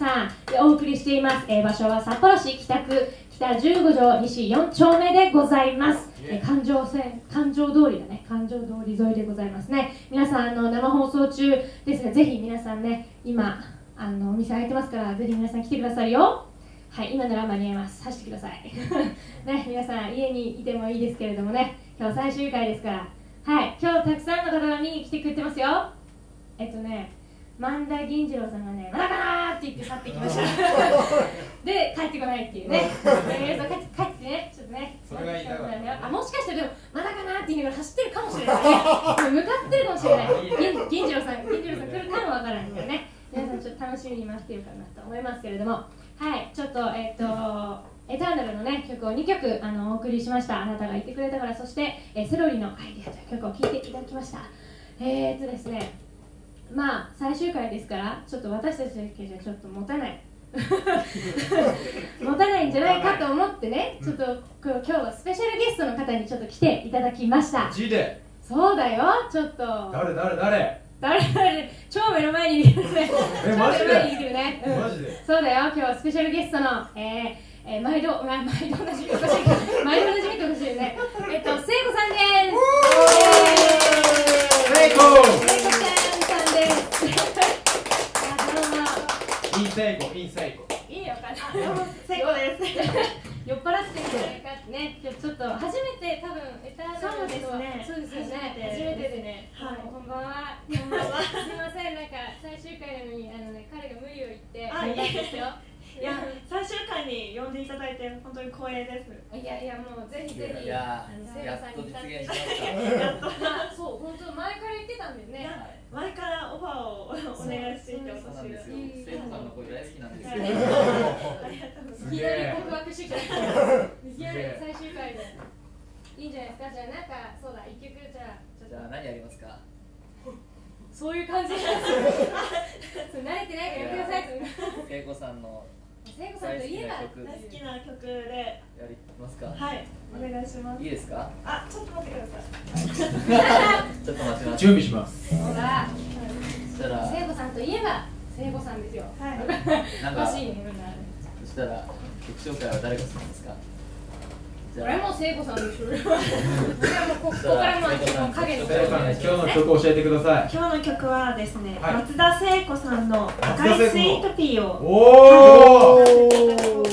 さんでお送りしています、えー、場所は札幌市北区北15条西4丁目でございます、えー、環状線環状通りだね。環状通り沿いでございますね。皆さんあの生放送中ですねぜひ皆さんね今あのお店開いてますからぜひ皆さん来てくださいよ。はい今なら間に合います。走ってください。ね皆さん家にいてもいいですけれどもね。今日最終回ですから。はい今日たくさんの方が見に来てくれてますよ。えっとね万田銀次郎さんがね「まだかな!」って言って去ってきました。で帰ってこないっていうね。えー、帰って帰ってね。ちょっとねそれがいいだあもしかしたらでもまだかなって言いながら走ってるかもしれないね。向かってるかもしれない。銀次郎さん銀次郎さん来るかもわからないけどね。皆さんちょっと楽しみに待ってるかなと思いますけれども。はいちょっとえっ、とエターナルのね曲を2曲あのお送りしました。あなたがいてくれたからそして、えセロリのアイデアという曲を聴いていただきました。えー、っとですねまあ最終回ですからちょっと私たちだけじゃちょっと持たない。持たないんじゃないかと思ってねちょっと今日はスペシャルゲストの方にちょっと来ていただきました。そうだよちょっと。誰誰誰？誰誰？超目の前にいるね。えマジで？いるね、うん、マジで？そうだよ今日はスペシャルゲストのえーえー、毎度、ま、毎度同じみおかしい 毎度同じみおかしいね。えっと聖子さんです。聖子聖子さんインセイコインセイコいいよかなセイコです酔っ払ってるんじゃないかね。ちょちょっと初めて多分エターナルそうですね。そうですよね。初めて初めてでね、はい。こんばんはこんばんはすみませんなんか最終回なのにあのね彼が無理を言ってあいえですよいや最終回に呼んでいただいて本当に光栄です。いやいやもうぜひぜひいやあのーやっと実現しましやっと。まあそう本当前から言ってたんだよね前からオファーをお願いしていてたそうなんですよ。いい聖子さんの声大好きなんですよ。はい。きなり告白してきた。いきなり最終回でいいんじゃないですか？じゃあなんかそうだ一曲じゃじゃあ何やりますか？そういう感じ 慣れてないからやってください。聖子さんの聖子さんといえば大好きな曲で。やりますか？はい。お願いします。いいですか？あちょっと待ってください。ちょっと待ちます。準備します。ほら。そしたら聖子さんといえば聖子さんですよ。はいなんか欲しいねそしたら曲紹介は誰がするんですか？じこれも聖子さんでしょこれはもうこここからもう影の今日の曲教えてください今日の曲はですね、はい。松田聖子さんの赤いスイートピーを。おお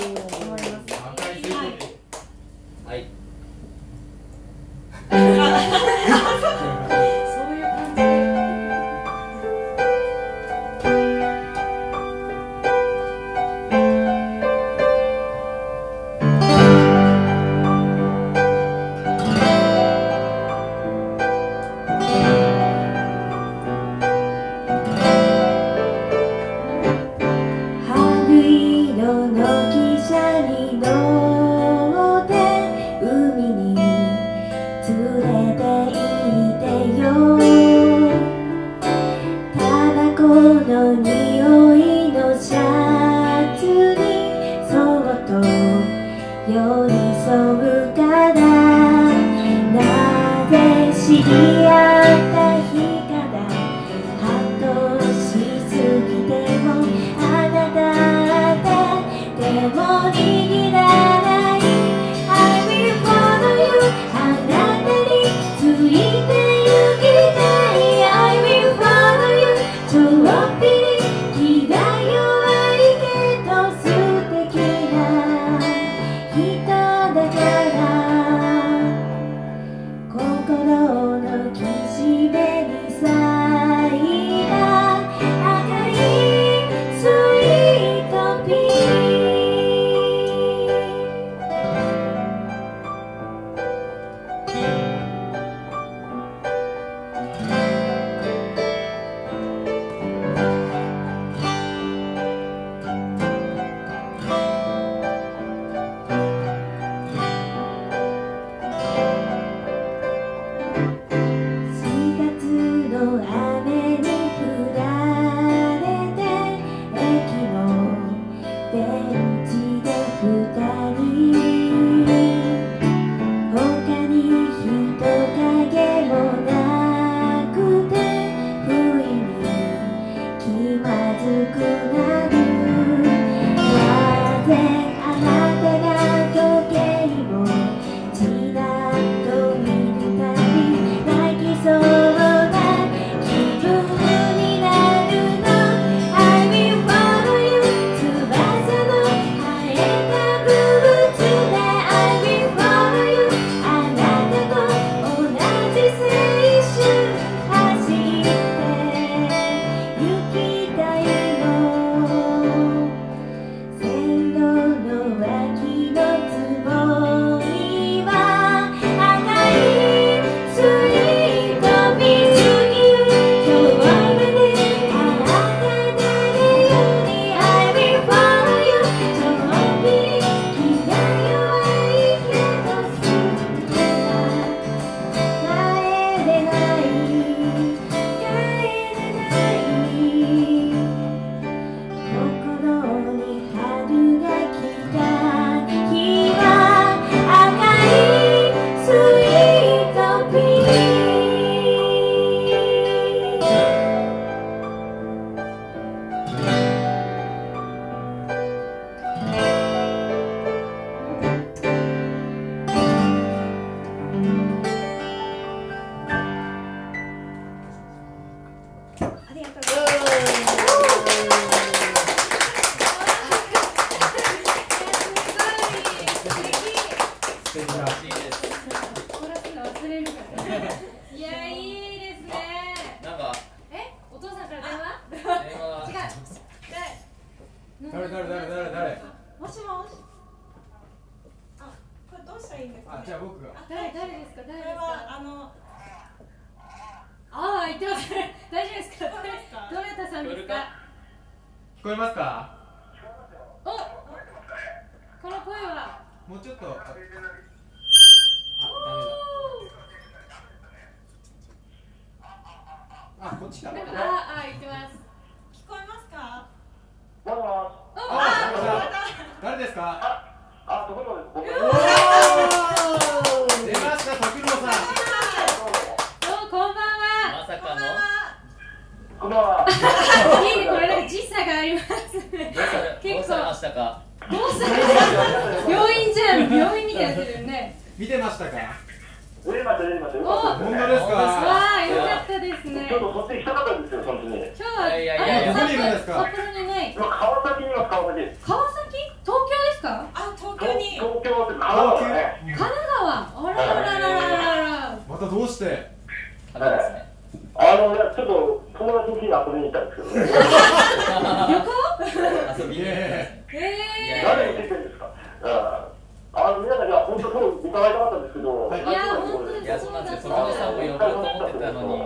やいやいやあどこにいるんですか。札幌にない。今川崎にいます、川崎。川崎？東京ですか？あ東東京に。東京って川崎ね。神奈川。あららららららまたどうして？あれですねあの、ちょっと友達の家に遊びに行ったんですけどね。旅行遊びに行ったんですねえ誰に聞いてるんですか。うんあの、皆さん、いや、本当、そう伺いたかったんですけど。はいいや本当にいやそうなんですよ徳野さんも呼ぼうと思ってたのにー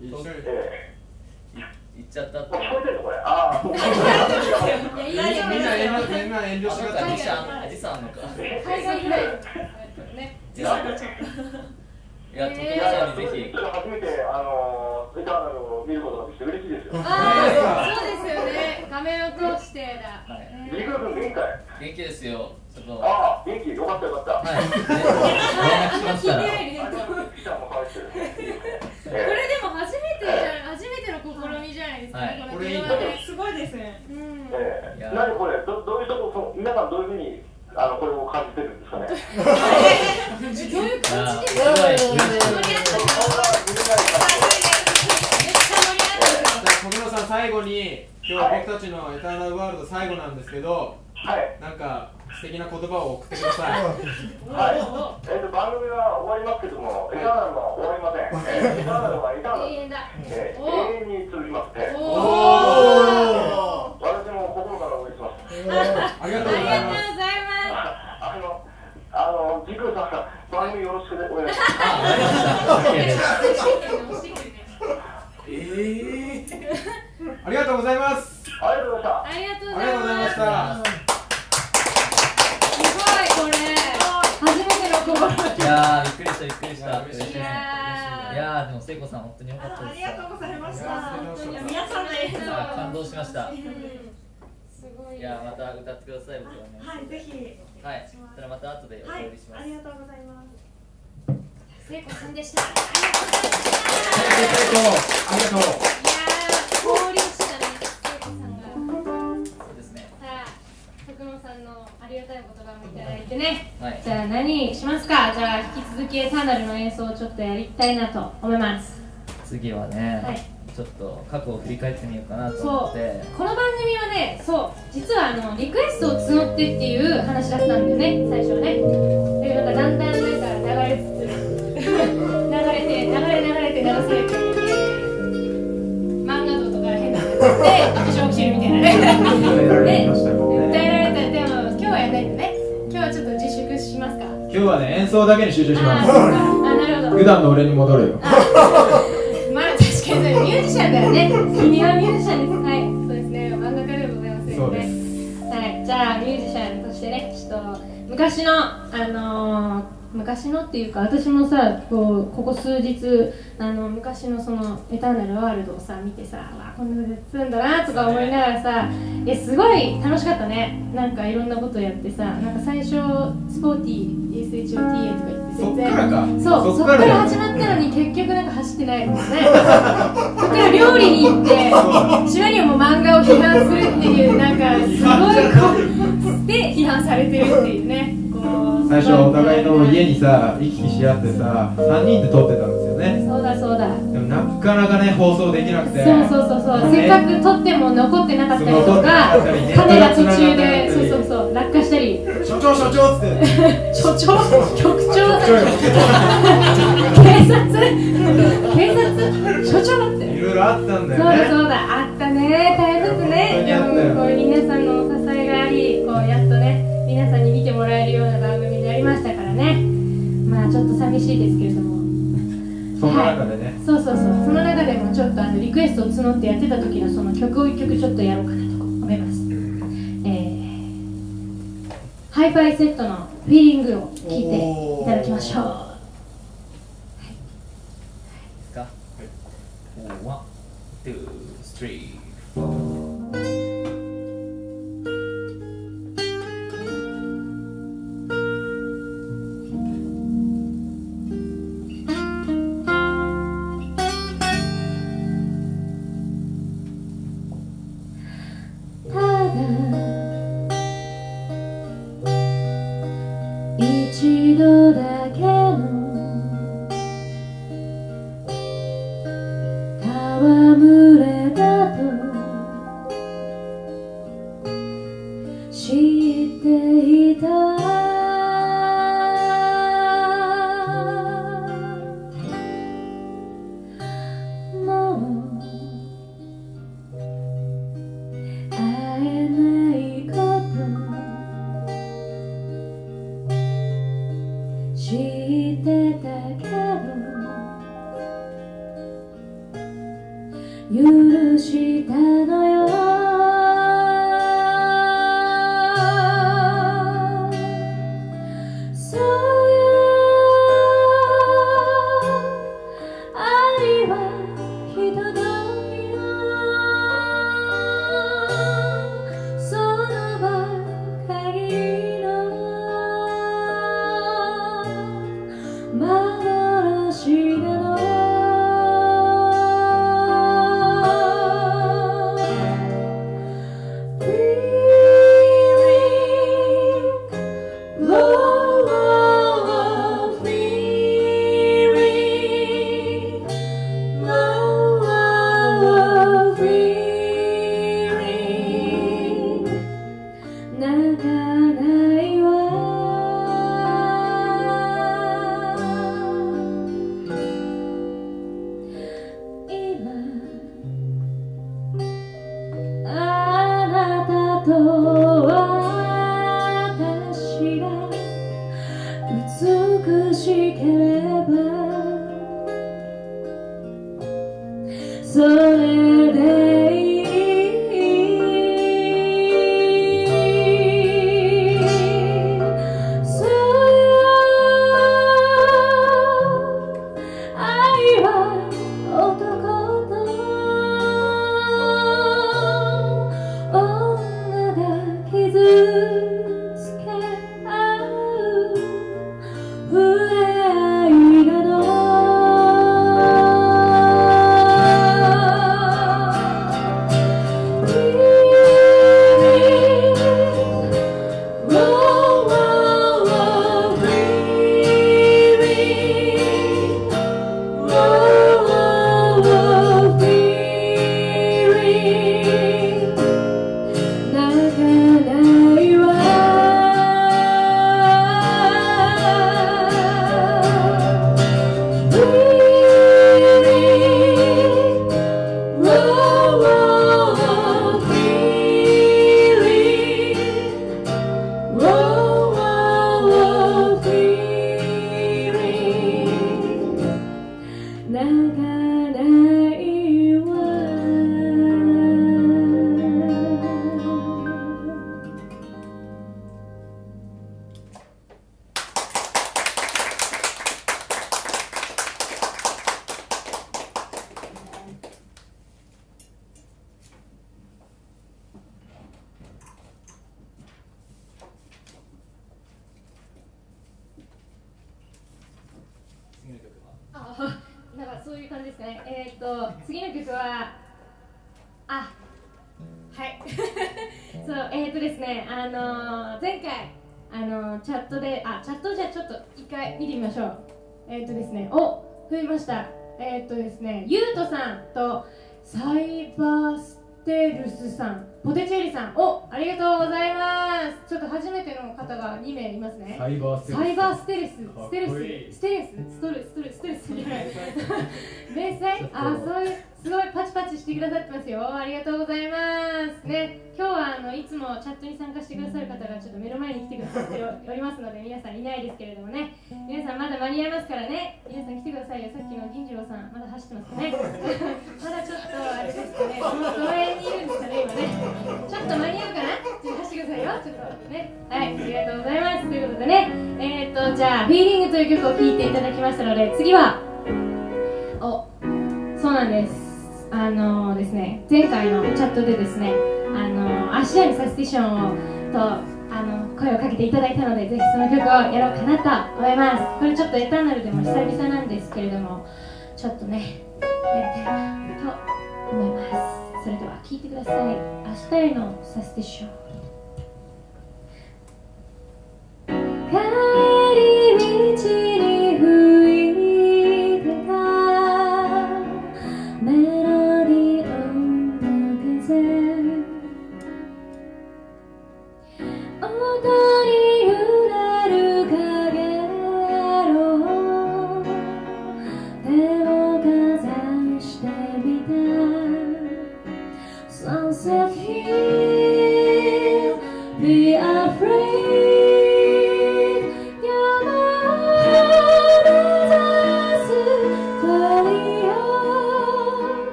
うん一緒にえ行っちゃったっえ。て聞こえてるの、これ。ああ。いやいいじゃみんな遠慮ないですかみんな遠慮してください時差時差あんのか海外ぐらいねいやいや徳いやいや、野さんにぜひ初めて、あの、エターナルを見ることができて嬉しいですよ。ああそうですよね画面を通してだはいリクル君元気かい元気ですよちょっとああ、元気よかったよかった。はいあんま聞いて連絡しましたらないねあピザも可愛いですこれでも初めてじゃ初めての試みじゃないですか、はいこのこれいい電話で。すごいですねうん。ええいや何これどどういうとこその皆さんどういうふうにあのこれを感じてるんですかね。どういう感じですか。すごい盛り上がってます。めっちゃ盛り上がってます。じゃあ徳野さん最後に今日は僕たちのエターナルワールド最後なんですけどはいなんか素敵な言葉を送ってくださいはい。えっ、と番組は終わりますけども、エターナルは終わりません。えーエターナルはエターナル、永遠だ。えーお永遠に続きますね。おお。私も心から応援します。ありがとうごありざいますがとうございます。あのあのジクルさん番組よろしくお願いします。あわかりました OK ですありがとうございますありがとうございました。ありがとうあございま。したすごいこれ。初めての試いやーびっくりしたびっくりした嬉しいみ。いいやでも聖子さん本当に良かったですありがとうございましたいや本当にいや皆さんであ感動しましたー。すごい。いやまた歌ってください僕はねはいぜひはいそしたらまた後でおはい呼びしますありがとうございます聖子さんでした。ありがとうございました。最高ありがとうさんのありがたいお言葉もいただいてね。はい。じゃあ何しますか？じゃあ引き続きエターナルの演奏をちょっとやりたいなと思います。次はね、はい。ちょっと過去を振り返ってみようかなと思って。この番組はねそう実はあのリクエストを募ってっていう話だったんだよね。最初はね。だけどなんかだんだんなんか流れつつ流れて流れ流れて流されて漫画道とか変なのがあって私は起きるみたいなね。で今日はね演奏だけに集中しあますあなるほど普段の俺に戻るよまあ確かにミュージシャンだよね。君はミュージシャンです。はい、そうですね。漫画家ではございませんそうでよね。はい、じゃあミュージシャンとしてね、ちょっと昔のあのー昔のっていうか私もさこうここ数日あの昔のそのエターナルワールドをさ見てさわこんなことやってたんだなとか思いながらさいやすごい楽しかったね。なんかいろんなことやってさなんか最初スポーティー SHOTA とか言ってそっ全然。から。かそうそっからら始まったのに結局なんか走ってないもんね。そっから料理に行ってシワにはもう漫画を批判するっていうなんかすごいで批判されてるっていうね。最初お互いの家にさ行き来し合ってさ3人で撮ってたんですよね。そうだそうだ。でもなかなかね放送できなくて。そうそうそうそう、ね、せっかく撮っても残ってなかったりとかカメラ途中でそうそうそう落下したり。所長所長っつって。所長？局長警察？警察？所長って。いろいろあったんだよね。そうだそうだ。あったね。大変だったね。皆さんのちょっと寂しいですけれども。その中でね、はい、そうそうそう。その中でもちょっとあのリクエストを募ってやってた時のその曲を1曲ちょっとやろうかなと思います、えー、ハイファイセットの「フィーリング」を聴いていただきましょう。が2名いますね。サイバーステルス。ステレス。ステレス。ステレス。ストレス。トレス。ストレス。迷彩 あそういうすごいパチパチしてくださってますよ。ありがとうございます。ね。今日はあのいつもチャットに参加してくださる方がちょっと目の前に来てくださっておりますので皆さんいないですけれどもね。皆さんまだ間に合いますからね。皆さん来てくださいよ。さっきの銀次郎さんまだ走ってますかね。まだちょっとあれですかね。どのどの辺にいるんですかね今ね。ちょっと間に合うかな？ちょっと走ってくださいよ。ちょっとね。はい。ありがとうございます。ということでね。えー、っとじゃあ「フィーリングという曲を聴いていただきましたので次はおそうなんです。あのですね前回のチャットでですねあの芦屋にサスティションをとあの声をかけていただいたのでぜひその曲をやろうかなと思います。これちょっとエターナルでも久々なんですけれどもちょっとねやりたいなと思います。それでは聴いてください。明日へのサスティション。帰り道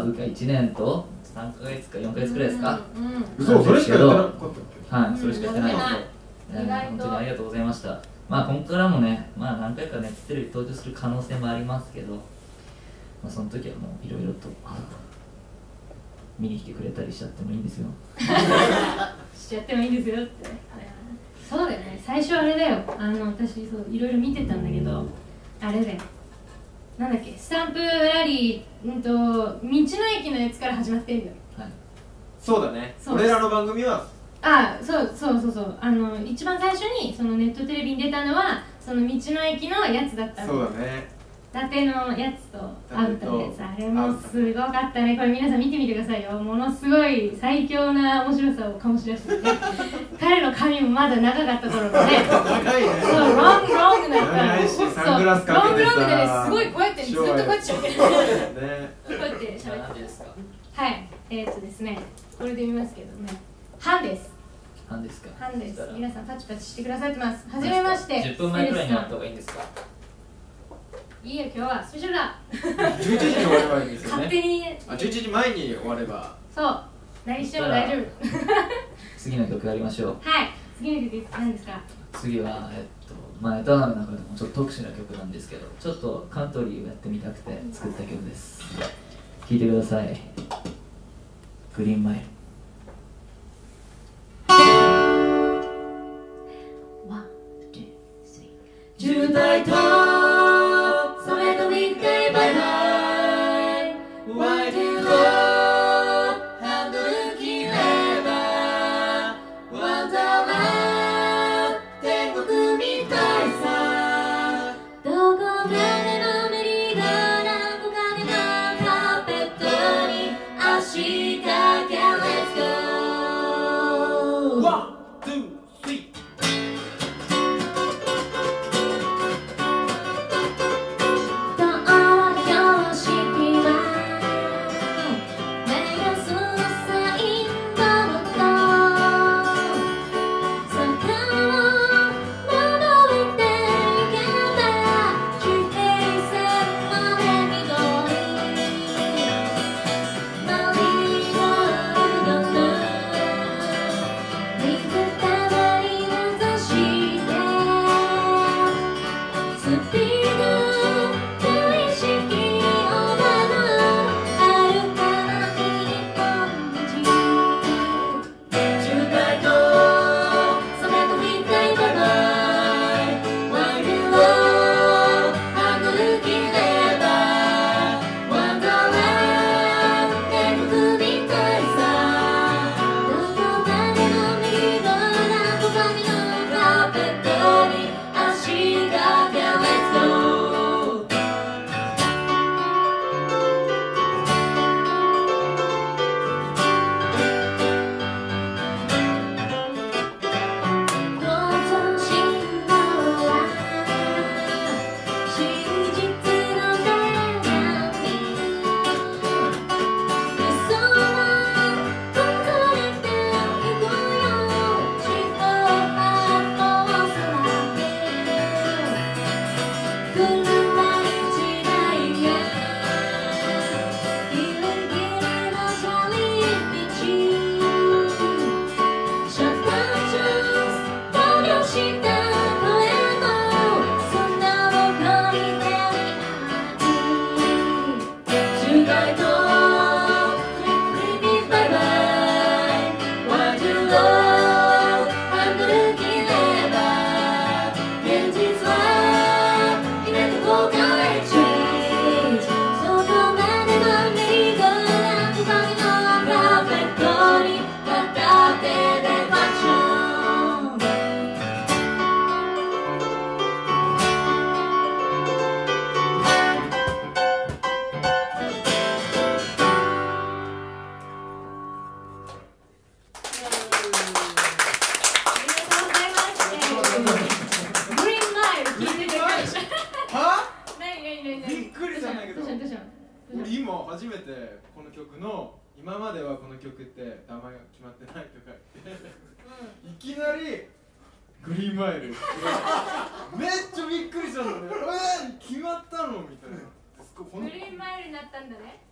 わずか1年と3ヶ月か4ヶ月くらいですか、うんうん。嘘それしかやってなかったっはい、それしかやってないですうん。えー意外と本当にありがとうございました。まあここからもねまあ何回かねテレビ登場する可能性もありますけどまあその時はもういろいろと見に来てくれたりしちゃってもいいんですよ。しちゃってもいいですよって。そうだよね。最初あれだよ。あの私そういろいろ見てたんだけどあれだよなんだっけ？スタンプラリーうんと道の駅のやつから始まってんだよ。はい。そうだね。俺らの番組は。あそうそうそうそう。あの一番最初にそのネットテレビに出たのはその道の駅のやつだったの。そうだね伊達のやつとアウトのやつあれもすごかったね。これ皆さん見てみてくださいよ。ものすごい最強な面白さを醸し出してて彼の髪もまだ長かった頃のね。長いね。そうロングロングだったロングロングでねすごいこうやってずっとこうやって喋ってるこねうやって喋ってはい。えー、っとですねこれで見ますけどね。ハンです。何ですか？ハンです。皆さんパチパチしてくださってます。はじめまして。10分前くらいになったス方がいいんですか？いいよ今日は。スペシャルだ11時に終わればいいんですよ勝ね手に。あ11時前に終われば。そう。何しても大丈夫。次の曲やりましょう。はい。次の曲何ですか？次はえっとまあエターナルの中でもちょっと特殊な曲なんですけどちょっとカントリーをやってみたくて作った曲です。聴いてください。グリーンマイル。渋滞とグリーンマイル。めっちゃびっくりしたのね。えー、決まったの？みたいな。すごいほんグリーンマイルになったんだね。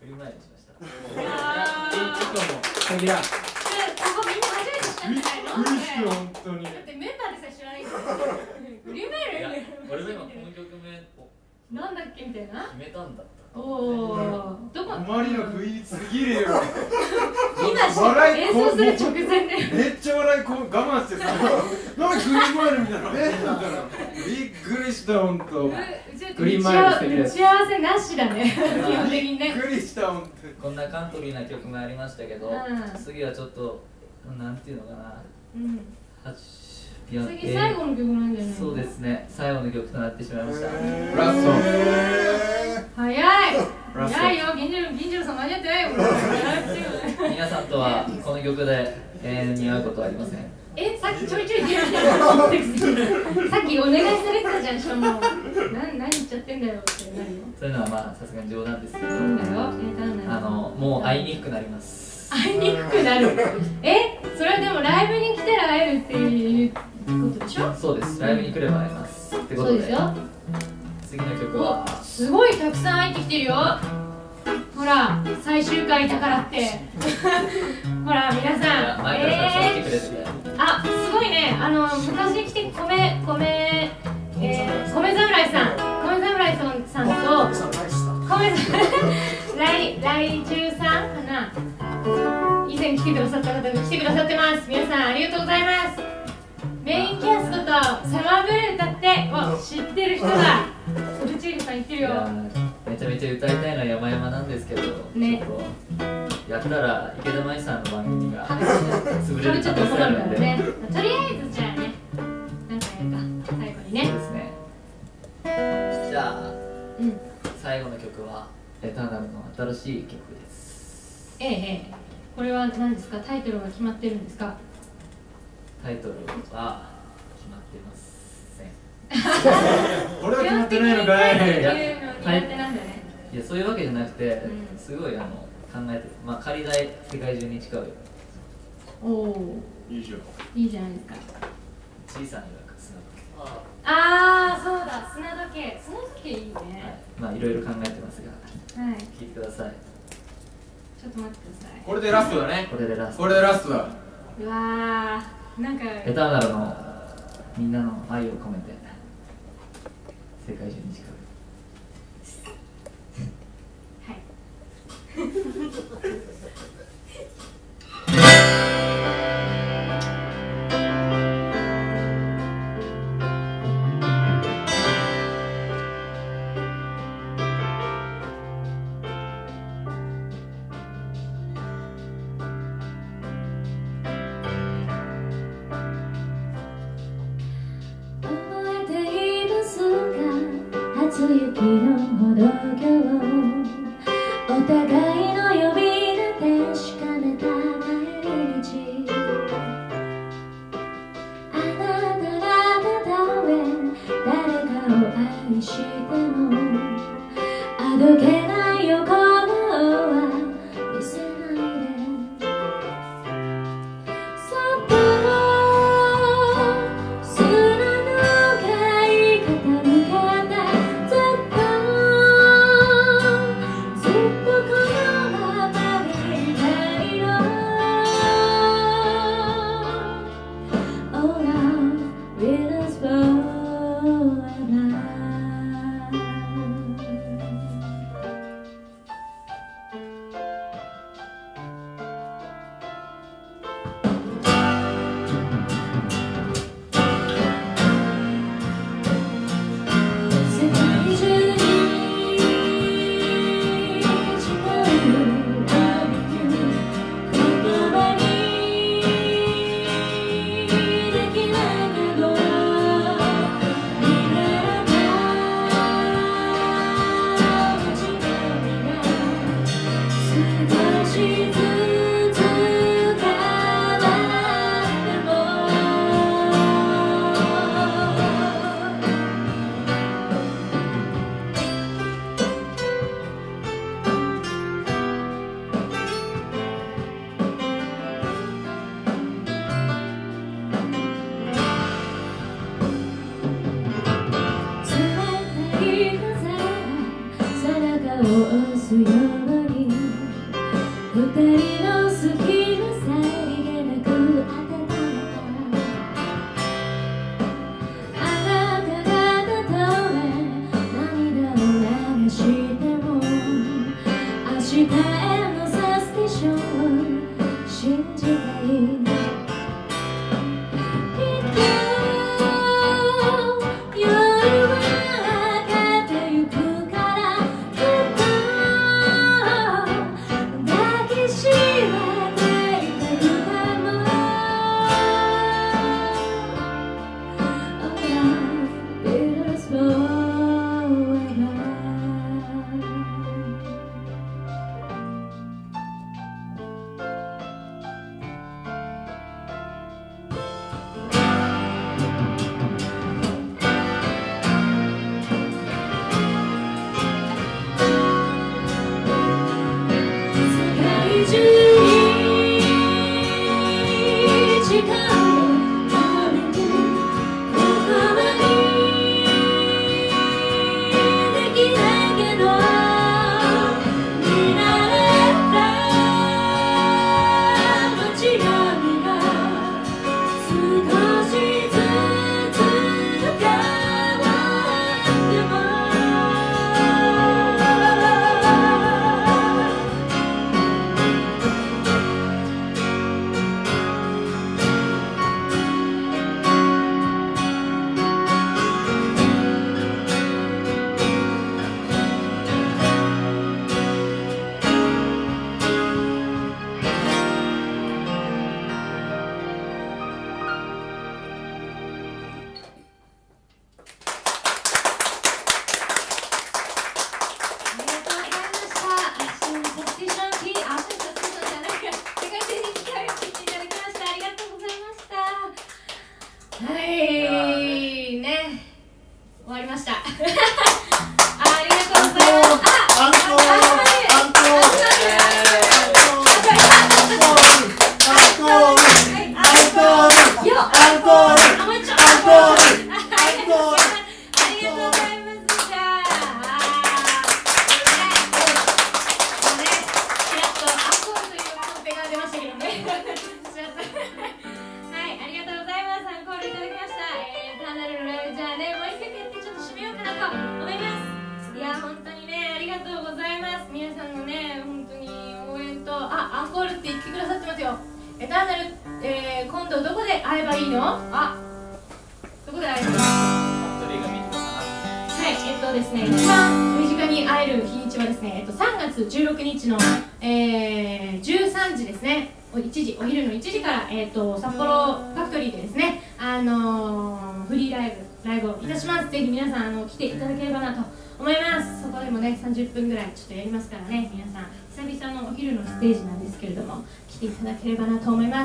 振り前にしました。あいいかもここみんな初めて知ったんびっじゃないのくりして本当に。だってメンバーでさえ知らないんだよグリーンマイル俺も今この曲名をなんだっけみたいな？決めたんだったおおどこ？あまりの不意すぎるよ。今し笑い演奏する直前で。めっちゃ笑いこう我慢してさなんかグリーンマイルみたいな。えみたいなびっくりした本当。ううちグリーンマイル素敵です。打ち合わせなしだね。基本的にね。びっくりした本当に。こんなカントリーな曲もありましたけど、うん。次はちょっとなんていうのかな。うん次最後の曲なんじゃないそうですね。最後の曲となってしまいました。ラスト。早い。早いよ。銀次郎銀次郎さん間に合ってないよ。皆さんとはこの曲で永遠に会うことはありません。えさっきちょいちょいさっきお願いされてたじゃんしかもな何言っちゃってんだよってなるよ。そういうのはまあさすがに冗談ですけど。そうだよ。えなんだあのもう会いにくくなります。会いにくくなる。えそれはでもライブに来たら会えるっていうことでしょ？そうです。ライブに来れば会えます。ってことで。そうですよ。次の曲は？おすごいたくさん入ってきてるよ。ほら最終回だからって。ほら皆さん。前から最初に来てえー、あすごいね。あの昔来て米米えー、米侍さん。米侍さんさんと米 来来中さんかな。以前来てくださった方が来てくださってます。皆さんありがとうございますメインキャストとサマーブルー歌って。を知ってる人が。ルチールさん言ってるよめちゃめちゃ歌いたいのは山々なんですけど、ね。やったら池田舞さんの番組が潰れる可能性あるんで。ねとりあえずじゃあねなんかやるか。最後に。そうねですね。じゃあうん最後の曲はエターナルの新しい曲です。ええええ。これは何ですか？タイトルが決まってるんですか？タイトルは決まってません。これは決まってないのかい。いやそういうわけじゃなくて、うん。すごいあの考えてまあ仮代世界中に誓うよ。おおいいじゃん。いいじゃないですか。小さな砂時ああそうだ砂時計。砂時計いい計、はい。ね、まあいろいろ考えてますがはい。聞いてください。ちょっと待ってください。これでラストだね。これでラスト。これでラストだ。うわーなんかエターナルのみんなの愛を込めて世界中に誓う。はい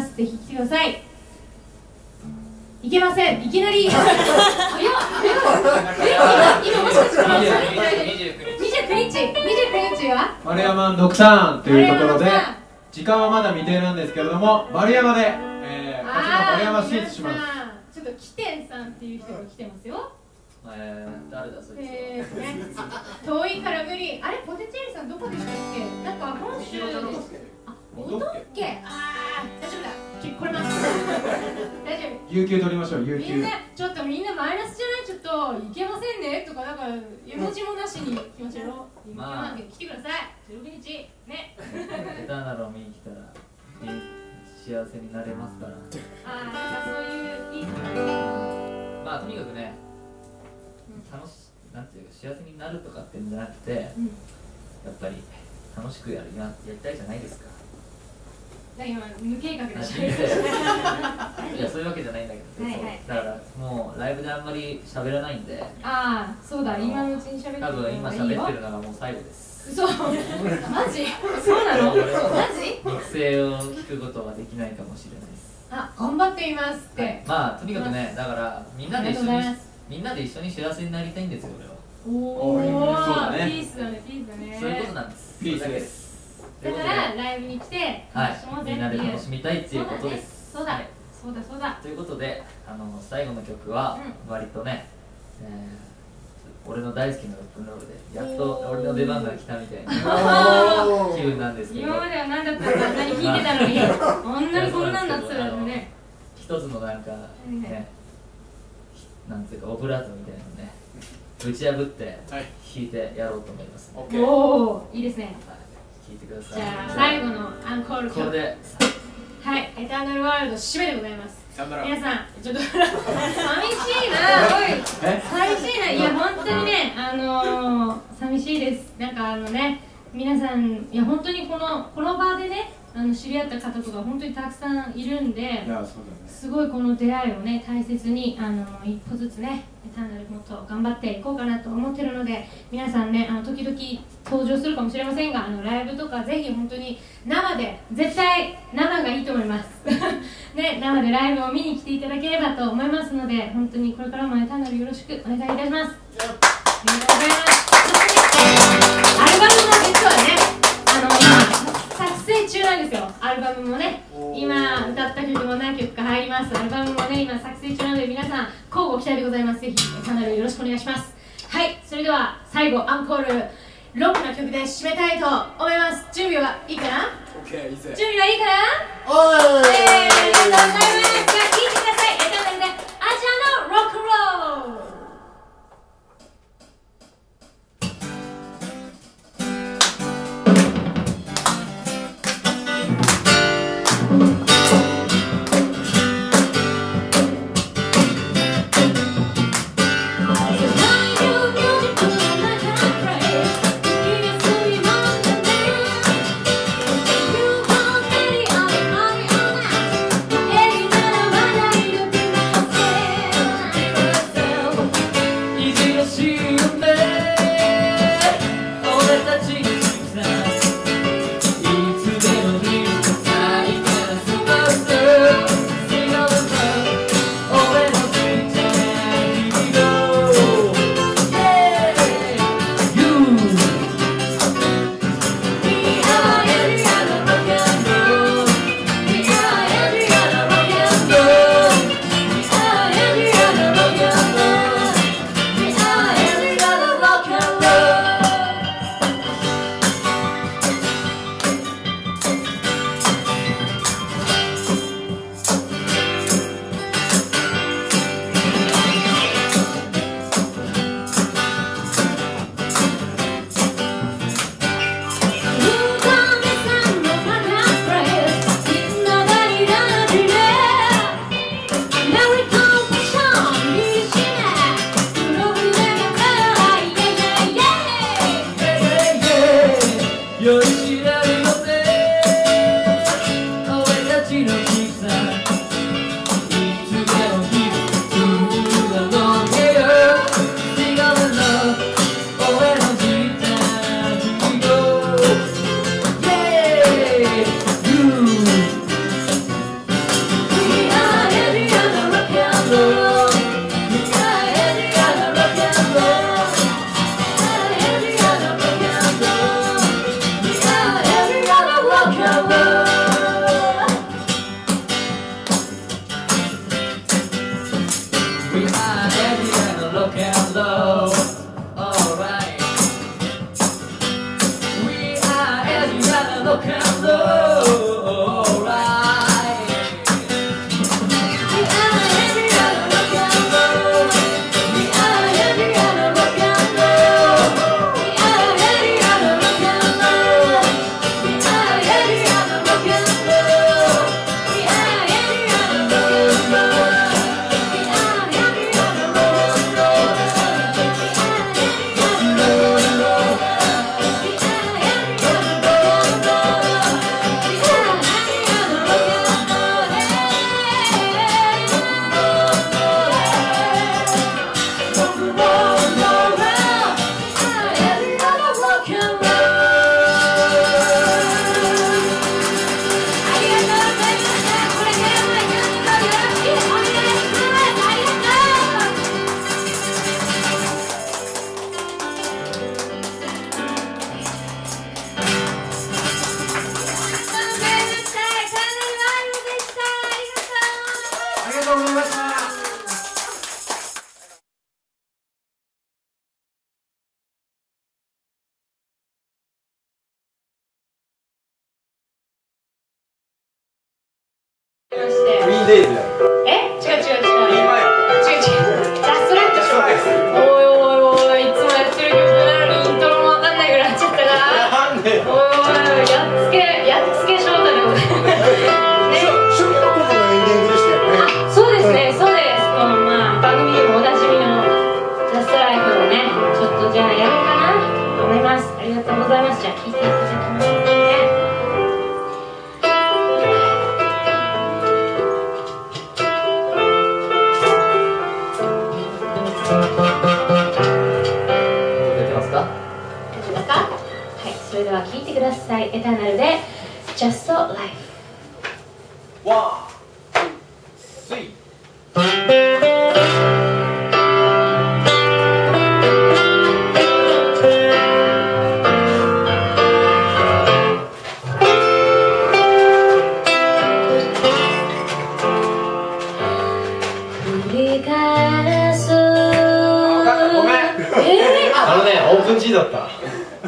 ます。ぜひ来てください。いけません。いきなり。早っ。早っ。今もしかしてこの29日？29日？は？丸山ドクターンというところで時間はまだ未定なんですけれども丸山で、えー、こちら丸山進出します。すちょっとキテンさんっていう人が来てますよ。えー、誰だそいつえーね。遠いから無理。あれポテチェリさんどこでしたっけ？なんか本州ですあ音っけ？あー大丈夫だ。きこれます。大丈夫。有給取りましょう有給。みんなちょっとみんなマイナスじゃない？ちょっといけませんね？とかなんか絵文字もなしに来ましょうよ、まあ来てください。16日。ね。エターナルを見に来たら、ね幸せになれますから。あーなんかそういういい。まあとにかくね楽しなんていうか幸せになるとかってんじゃなくて、やうん。っぱり楽しくやるややりたいじゃないですか。だ今無計画でし。いやそういうわけじゃないんだけど、はいはい。そうだからもうライブであんまり喋らないんで。ああそうだ。今のうちに喋って多分今いいよ。喋ってるのがもう最後です。嘘。マジ？そうなの？マジ？肉声を聞くことはできないかもしれないです。あ頑張っていますって、はい。まあとにかくねだからみんなで一緒にみんなで一緒に幸せになりたいんですよ俺は。おおそうだね。ピースだねピースだね。そういうことなんです。ピースそれだからライブに来てはい。楽しもうぜみんなで楽しみたいっていうことです。そうだはい。ねそうだそうだ。ということであの最後の曲はう割とね、えー俺の大好きなロックンロールでやっと俺の出番が来たみたいな気分なんですけど。今までは何だったかあんなに弾いてたのに。あんなにこんなんなってたのね。一つのなんかねなんていうかオブラートみたいなのね打ち破ってはい。弾いてやろうと思います、オッケー。おおいいですね。弾いてください。じゃあ最後のアンコール曲。で。はいエターナルワールド締めでございます。皆さんちょっと寂しいな。おいえ？寂しいな。いや本当にねあのー、寂しいです。なんかあのね皆さんいや本当にこのこの場でねあの知り合った方とか本当にたくさんいるんでね。すごいこの出会いをね大切にあの一歩ずつねエターナルもっと頑張っていこうかなと思ってるので皆さんねあの時々登場するかもしれませんがあのライブとかぜひ本当に生で絶対生がいいと思います。ね生でライブを見に来ていただければと思いますので本当にこれからもエターナルよろしくお願いいたします。ありがとうございますアルバムもね今歌った曲も何曲か入ります。アルバムもね今作成中なので皆さん交互期待でございます。ぜひチャンネルよろしくお願いします。はいそれでは最後アンコールロックな曲で締めたいと思います。準備はいいかな？オッケーいいぜ。準備はいいかな？おいえー、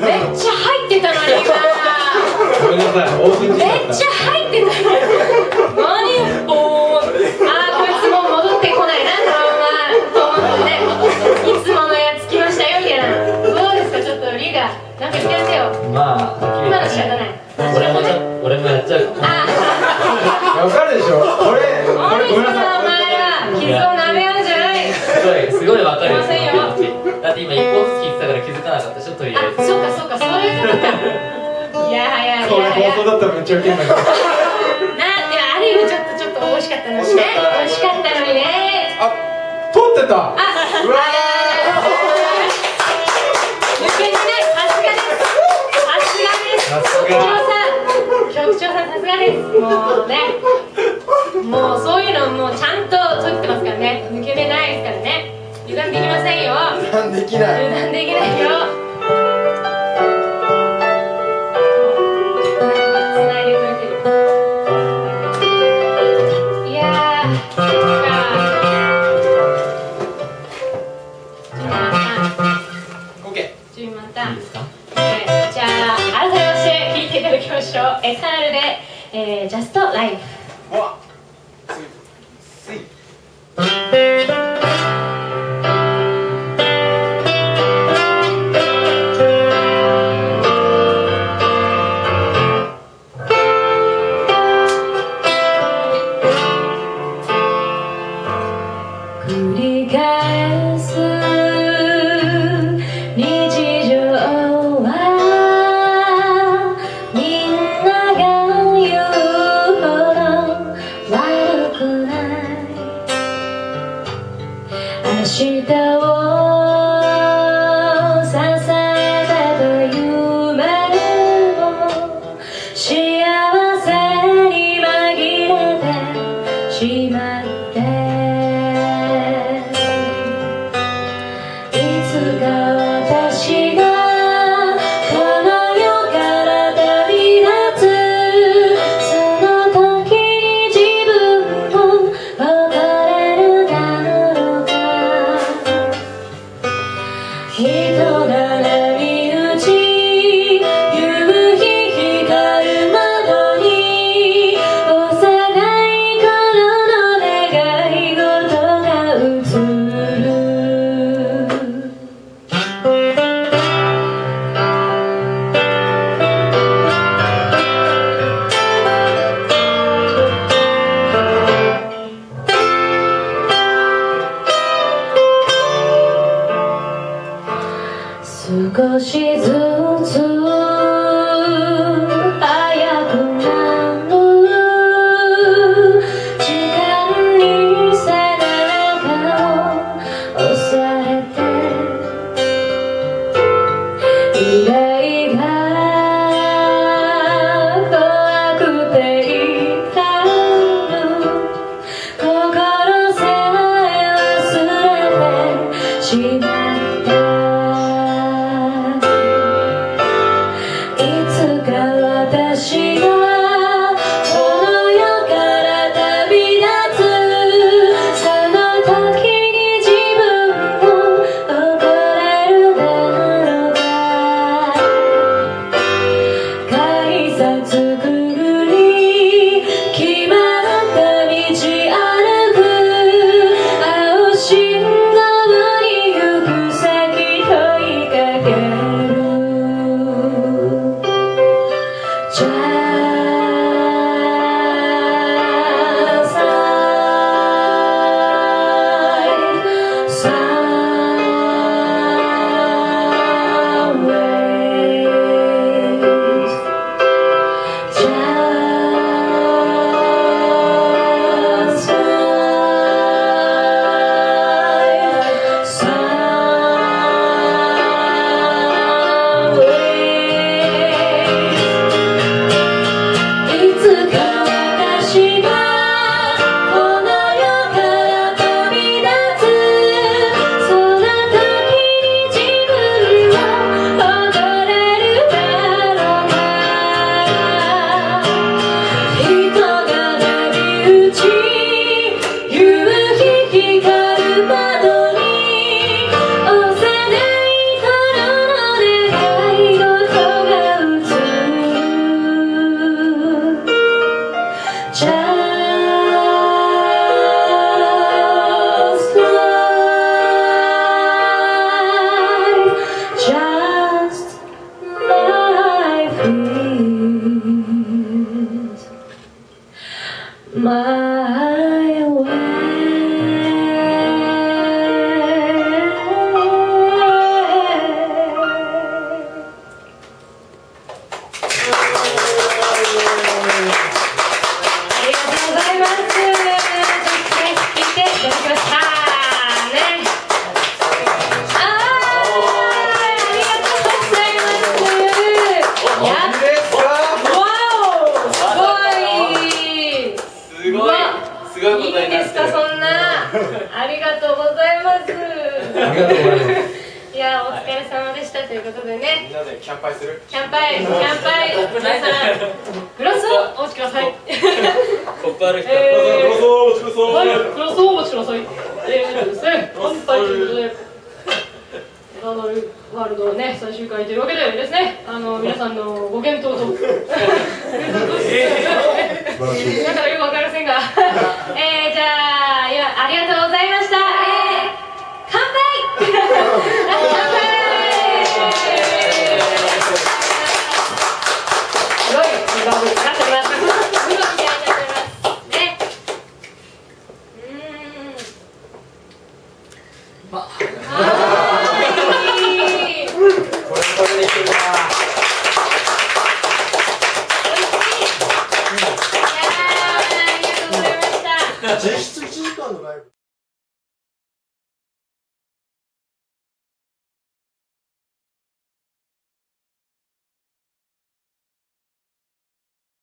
めっちゃ入ってたのに。ごめんなさい大口めっちゃ入ってたのに何ーあこいつも戻ってこないなこのままと思っていつものやつ来ましたよみたいなどうですかちょっとリーダーなんか言ってやってよまあ今の仕方ない俺も俺もやっちゃうあわかるでしょ俺これごめんなさいお前は傷を舐め合うんじゃないすごいわかるすいませんよ今一個ずつ聞いてたから気づかなかったちょっといあえず。そうかそうかそういうことか。いやいやいやいや。それ放送だったらめっちゃウケるんだけど。なんである意味ちょっとちょっと惜しかったのにね。惜しかった。のにね。あ通ってた。あうわー。私がい